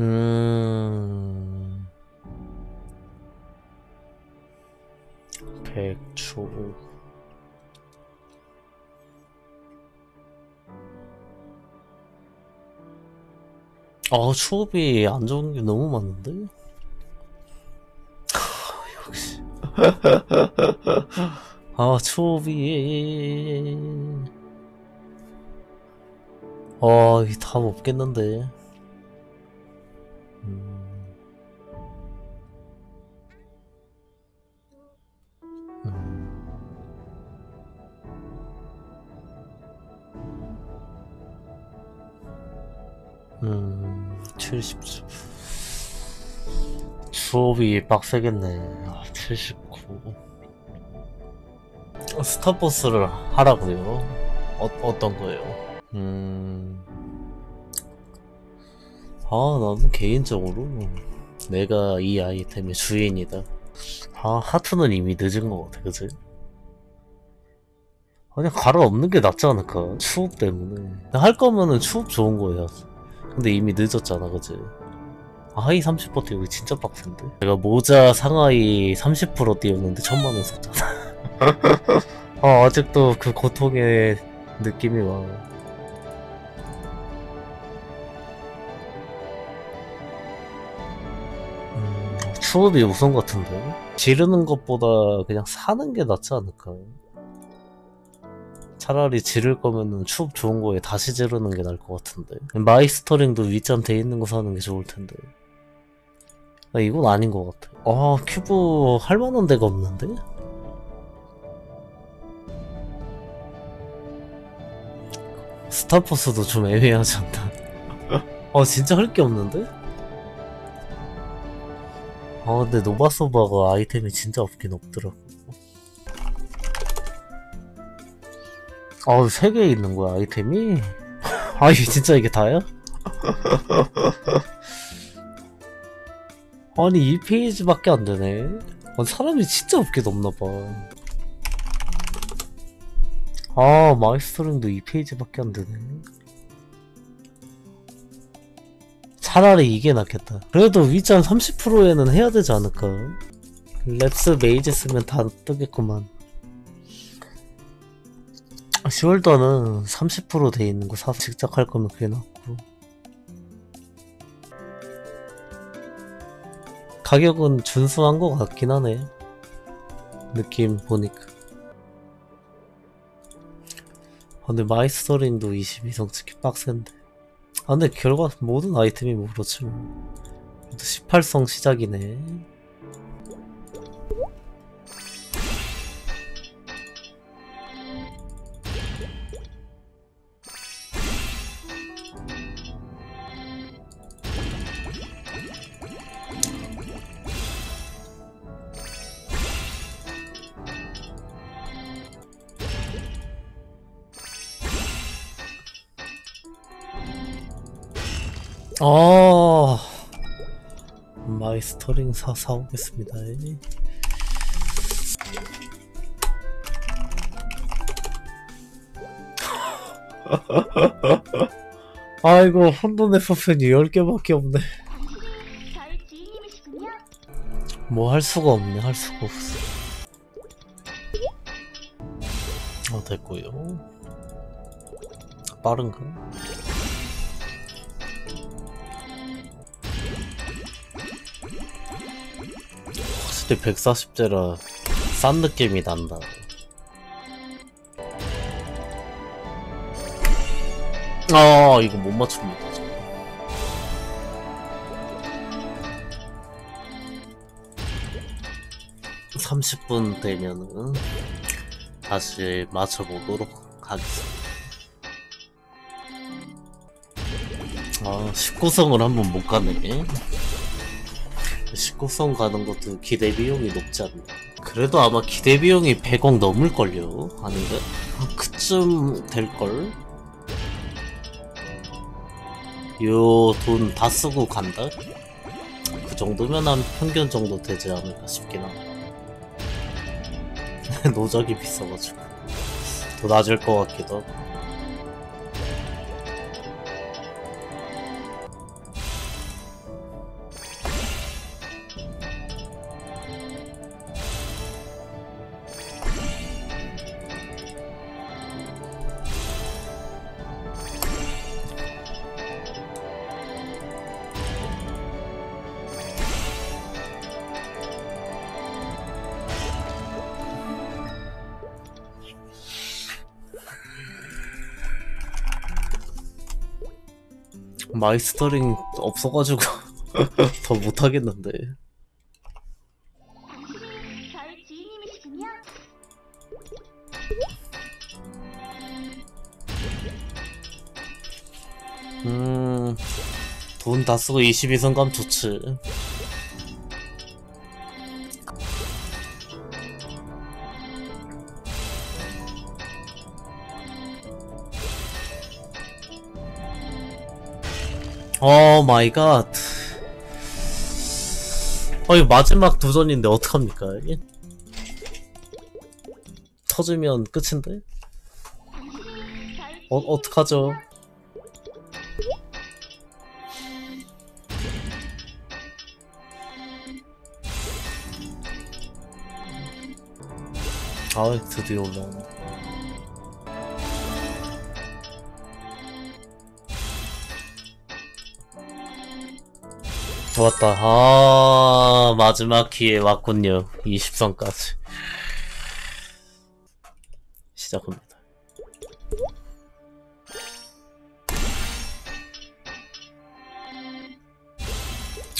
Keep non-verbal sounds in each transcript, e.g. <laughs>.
음. 백초. 아, 추업이 안 좋은 게 너무 많은데? 하, 역시. <laughs> 아, 추업이. 아, 이답 없겠는데. 음, 70초. 수업이 빡세겠네. 아, 79. 스타포스를 하라고요? 어, 어떤 거예요? 음. 아, 나는 개인적으로 내가 이 아이템의 주인이다. 아, 하트는 이미 늦은 것 같아, 그치? 그냥 가로 없는 게 낫지 않을까? 추업 때문에. 할 거면은 추업 좋은 거야. 근데 이미 늦었잖아? 아, 하이 30% 띄우기 진짜 빡센데? 내가 모자 상하이 30% 띄웠는데 천만원 썼잖아. 아, <laughs> 아직도 그 고통의 느낌이 와. 음, 추업이 우선 같은데? 지르는 것보다 그냥 사는 게 낫지 않을까? 차라리 지를 거면은 추업 좋은 거에 다시 지르는 게 나을 것 같은데. 마이스터링도 윗잠 돼 있는 거 사는 게 좋을 텐데. 아, 이건 아닌 것 같아. 아, 큐브 할 만한 데가 없는데? 스타포스도 좀 애매하지 않나? 아, 진짜 할 게 없는데? 아, 근데 노바소바가 아이템이 진짜 없긴 없더라 고. 아, 세개 있는 거야, 아이템이? <laughs> 아, 이게 진짜 이게 다야? <laughs> 아니, 2페이지밖에 안 되네. 아니, 사람이 진짜 없게 없나봐. 아, 마이스터링도 2페이지밖에 안 되네. 차라리 이게 낫겠다. 그래도 위장 30%에는 해야 되지 않을까? 랩스 메이지 쓰면 다 뜨겠구만. 10월도는 30%돼 있는 거 사서 직접 할 거면 그게 낫고. 가격은 준수한 거 같긴 하네. 느낌 보니까. 아, 근데 마이스터링도 22성 치기 빡센데. 아, 근데 결국 모든 아이템이 뭐 그렇지 뭐. 18성 시작이네. 아 마이스터링 사 사오겠습니다. <laughs> 아이고 혼돈의 파편이 10개밖에 없네. 뭐 할 수가 없네 할 수가 없어. 어 됐고요. 빠른가? 확실히 140제라 싼 느낌이 난다. 아 이거 못 맞춥니다. 저. 삼십 분 되면은 다시 맞춰보도록 하겠습니다. 아, 19성을 한번 못 가네. 19성 가는 것도 기대 비용이 높지 않나. 그래도 아마 기대 비용이 100억 넘을걸요? 아닌가? 아, 그쯤 될걸? 요 돈 다 쓰고 간다? 그 정도면 한 평균 정도 되지 않을까 싶긴 하네. <laughs> 노적이 비싸가지고. 더 낮을 것 같기도 하고. 마이스터링 없어가지고 <laughs> 더 못하겠는데 당신이 저의 지인님이시군요. 음... 돈 다 쓰고 22선 감 좋지 오 마이 갓. 어, 이 마지막 도전인데 어떡합니까, 이게? 터지면 끝인데? 어, 어떡하죠? 아, 드디어 올라오네. 좋았다. 아, 마지막 기회 왔군요. 20선까지. 시작합니다.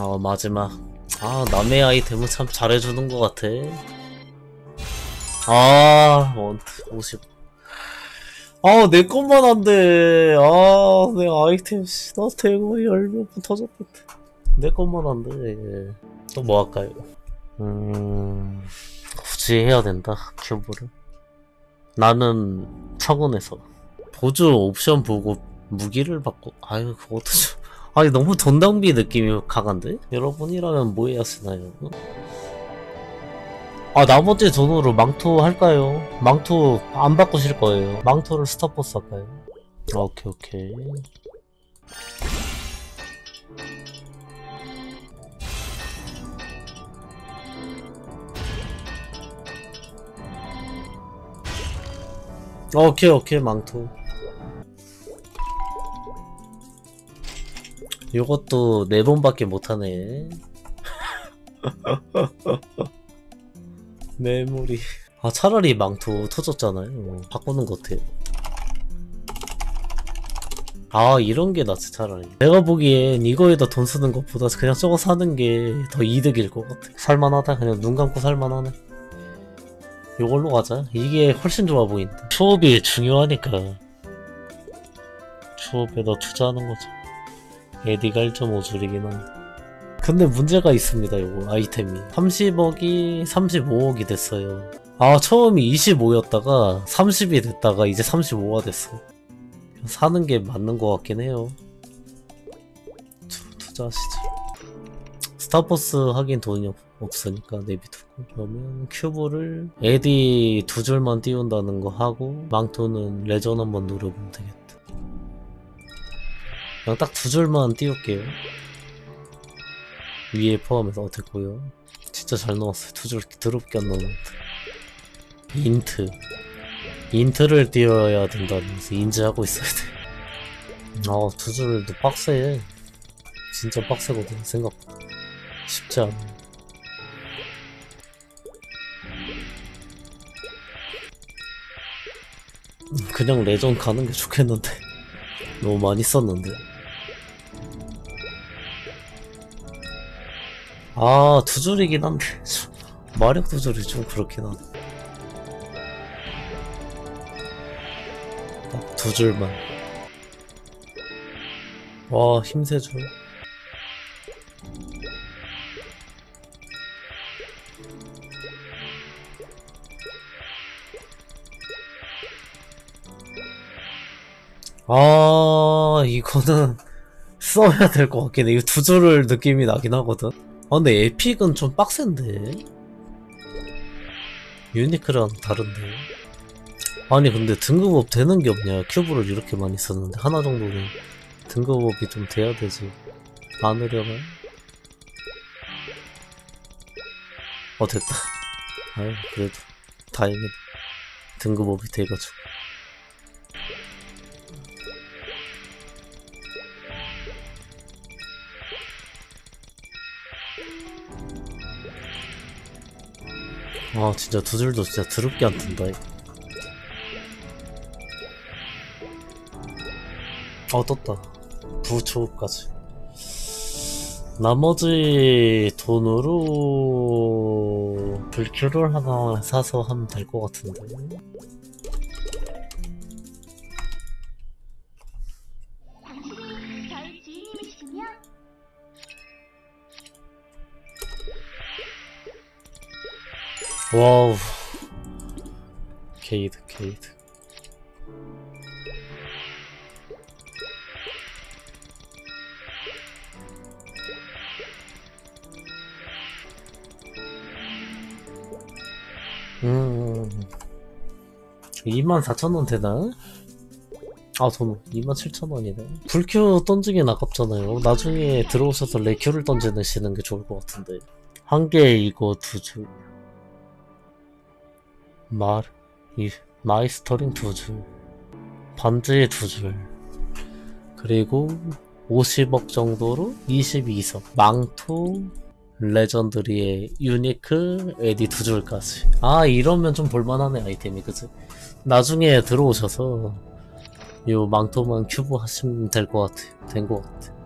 어, 마지막. 아, 남의 아이템은 참 잘해주는 것 같아. 아, 원트, 50. 아, 내 것만 안 돼. 아, 내 아이템, 씨, 나 대고 열몇 번 터졌는데. 내 것만 안 돼. 또뭐 할까요? 음, 굳이 해야 된다, 큐브를. 나는 청원에서. 보조 옵션 보고 무기를 바꿔. 아유, 그것도 좀. 아니, 너무 돈 낭비 느낌이 강한데? 여러분이라면 뭐 해야 쓰나요? 아, 나머지 돈으로 망토 할까요? 망토 안 바꾸실 거예요. 망토를 스타포스 할까요? 아, 오케이, 오케이. 오케이, 오케이, 망토. 요것도 네 번밖에 못하네. <laughs> 메모리. 아, 차라리 망토 터졌잖아요. 바꾸는 것 같아요. 아, 이런 게 낫지, 차라리. 내가 보기엔 이거에다 돈 쓰는 것보다 그냥 저거 사는 게 더 이득일 것 같아. 살만하다. 그냥 눈 감고 살만하네. 이걸로 가자. 이게 훨씬 좋아 보인다. 추업이 중요하니까. 추업에다 투자하는 거죠. 에디가 1.5 줄이긴 한데. 근데 문제가 있습니다, 요거, 아이템이. 30억이 35억이 됐어요. 아, 처음이 25였다가 30이 됐다가 이제 35가 됐어. 사는 게 맞는 것 같긴 해요. 투, 투자하시죠. 스타포스 하긴 돈이 없, 없으니까 내비두고. 그러면 큐브를 에디 두 줄만 띄운다는 거 하고, 망토는 레전 한번 노려보면 되겠다. 그냥 딱 두 줄만 띄울게요. 위에 포함해서 어, 됐고요. 진짜 잘 넣었어요. 두 줄 더럽게 안 넣었는데. 인트. 인트를 띄워야 된다면서 인지하고 있어야 돼. 아, 두 줄도 빡세. 진짜 빡세거든, 생각보다. 쉽지 않아. 그냥 레전 가는 게 좋겠는데. <laughs> 너무 많이 썼는데. 아, 두 줄이긴 한데. <laughs> 마력 두 줄이 좀 그렇긴 하네. 딱 두 줄만. 와, 힘 세 줄. 아, 이거는 <laughs> 써야 될 것 같긴 해. 이거 두 줄을 느낌이 나긴 하거든. 아, 근데 에픽은 좀 빡센데? 유니크랑 다른데? 아니, 근데 등급업 되는 게 없냐. 큐브를 이렇게 많이 썼는데. 하나 정도는 등급업이 좀 돼야 되지. 많으려면? 어, 됐다. 아유, 그래도. 다행이다. 등급업이 돼가지고. 아 진짜 두 줄도 진짜 더럽게 안 뜬다. 아 떴다 9초까지. 나머지 돈으로 불큐를 하나 사서 하면 될 것 같은데. 와우. 게이드, 게이드. 음. 24,000원 되나? 아, 돈 27,000원이네. 블큐 던지긴 아깝잖아요. 나중에 들어오셔서 레큐를 던지시는 게 좋을 것 같은데. 한 개 이거 두 줄. 말, 이, 마이스터링 두 줄. 반지 두 줄. 그리고 50억 정도로 22석. 망토, legendary에 unique, 에디 두 줄까지. 아, 이러면 좀 볼만하네, 아이템이, 그치? 나중에 들어오셔서, 요 망토만 큐브 하시면 될 것 같아. 된것 같아.